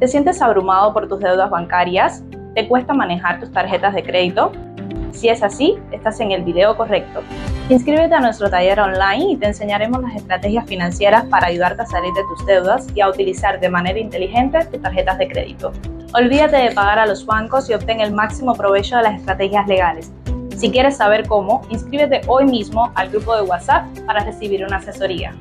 ¿Te sientes abrumado por tus deudas bancarias? ¿Te cuesta manejar tus tarjetas de crédito? Si es así, estás en el video correcto. Inscríbete a nuestro taller online y te enseñaremos las estrategias financieras para ayudarte a salir de tus deudas y a utilizar de manera inteligente tus tarjetas de crédito. Olvídate de pagar a los bancos y obtén el máximo provecho de las estrategias legales. Si quieres saber cómo, inscríbete hoy mismo al grupo de WhatsApp para recibir una asesoría.